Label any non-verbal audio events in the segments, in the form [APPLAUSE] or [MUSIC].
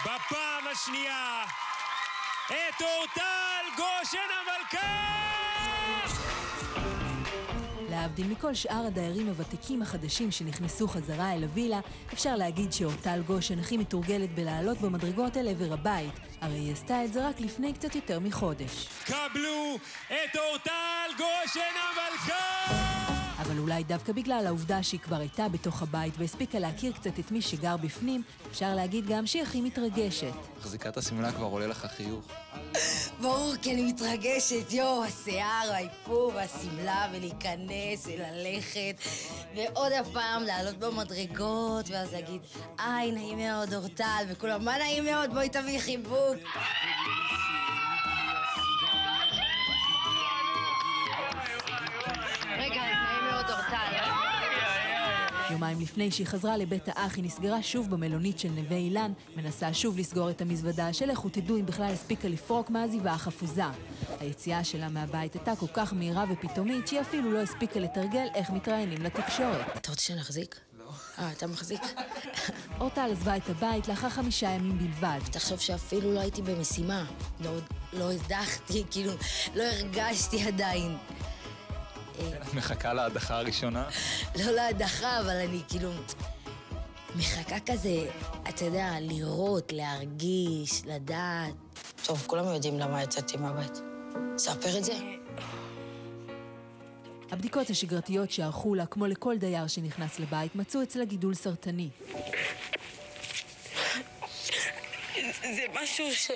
בפעם השנייה את אורטל גושן המלכה! להבדיל מכל שאר הדיירים הוותיקים החדשים שנכנסו חזרה אל הווילה, אפשר להגיד שאורטל גושן הכי מתורגלת בלעלות במדרגות אל עבר הבית, הרי היא עשתה את זה רק לפני קצת יותר מחודש. קבלו את אורטל גושן המלכה! אבל אולי דווקא בגלל העובדה שהיא כבר הייתה בתוך הבית והספיקה להכיר קצת את מי שגר בפנים, אפשר להגיד גם שהיא הכי מתרגשת. מחזיקת השמלה כבר עולה לך חיוך. ברור, כי אני מתרגשת, יואו, השיער, האיפור, והשמלה, ולהיכנס, וללכת, ועוד הפעם לעלות במדרגות, ואז להגיד, היי, נעים מאוד, אורטל, וכולם, מה נעים מאוד, בואי תביא חיבוק. יומיים לפני שהיא חזרה לבית האח, היא נסגרה שוב במלונית של נווה אילן, מנסה שוב לסגור את המזוודה, שלכו תדעו אם בכלל הספיקה לפרוק מהעזיבה החפוזה. היציאה שלה מהבית הייתה כל כך מהירה ופתאומית, שהיא אפילו לא הספיקה לתרגל איך מתראיינים לתקשורת. אתה רוצה שנחזיק? לא. אה, אתה מחזיק? אורטל עזבה את הבית לאחר חמישה ימים בלבד. תחשוב שאפילו לא הייתי במשימה. לא, לא הדחתי, כאילו, לא הרגשתי עדיין. את מחכה להדחה הראשונה? לא להדחה, אבל אני כאילו מחכה כזה, אתה יודע, לראות, להרגיש, לדעת. טוב, כולם יודעים למה יצאתי מהבית. ספר את זה. הבדיקות השגרתיות שערכו לה, כמו לכל דייר שנכנס לבית, מצאו אצלה גידול סרטני. זה משהו ש...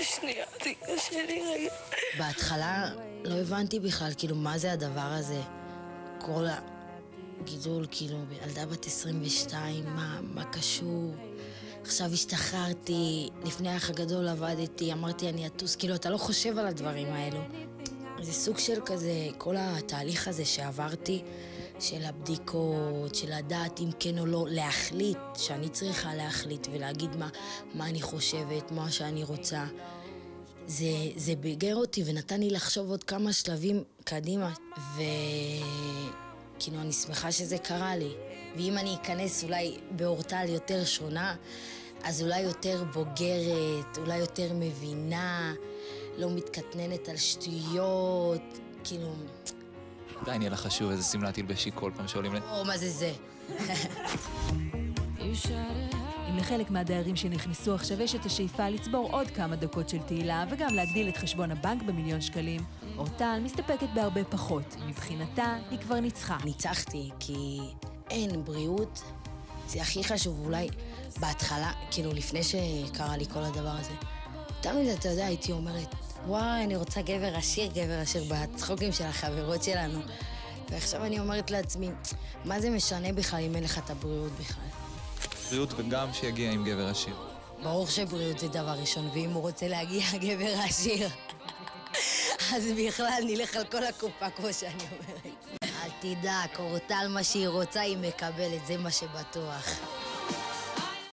שנייה, קשה לי רגע. בהתחלה לא הבנתי בכלל, כאילו, מה זה הדבר הזה. כל הגידול, כאילו, ילדה בת 22, מה, מה קשור? עכשיו השתחררתי, לפני האח הגדול עבדתי, אמרתי אני אטוס, כאילו, אתה לא חושב על הדברים האלו. זה סוג של כזה, כל התהליך הזה שעברתי, של הבדיקות, של לדעת אם כן או לא, להחליט, שאני צריכה להחליט ולהגיד מה, מה אני חושבת, מה שאני רוצה. זה, זה ביגר אותי ונתן לי לחשוב עוד כמה שלבים קדימה, וכאילו אני שמחה שזה קרה לי. ואם אני אכנס אולי באורטל יותר שונה, אז אולי יותר בוגרת, אולי יותר מבינה, לא מתקטננת על שטויות, כאילו... די, נהיה לך חשוב איזה שמלה תלבשי כל פעם שעולים ל... או, מה זה זה? אם לחלק מהדיירים שנכנסו עכשיו יש את השאיפה לצבור עוד כמה דקות של תהילה וגם להגדיל את חשבון הבנק במיליון שקלים, אורטל מסתפקת בהרבה פחות. מבחינתה, היא כבר ניצחה. ניצחתי, כי אין בריאות, זה הכי חשוב, אולי בהתחלה, כאילו לפני שקרה לי כל הדבר הזה. תמיד, אתה יודע, הייתי אומרת, וואי, אני רוצה גבר עשיר, גבר עשיר, בצחוקים של החברות שלנו. ועכשיו אני אומרת לעצמי, מה זה משנה בכלל אם אין לך את הבריאות בכלל? בריאות וגם שיגיע עם גבר עשיר. ברור שבריאות זה דבר ראשון, ואם הוא רוצה להגיע [LAUGHS] גבר עשיר, אז בכלל נלך על כל הקופה, כמו שאני אומרת. אל תדאג, אורטל מה שהיא רוצה היא מקבלת, זה מה שבטוח.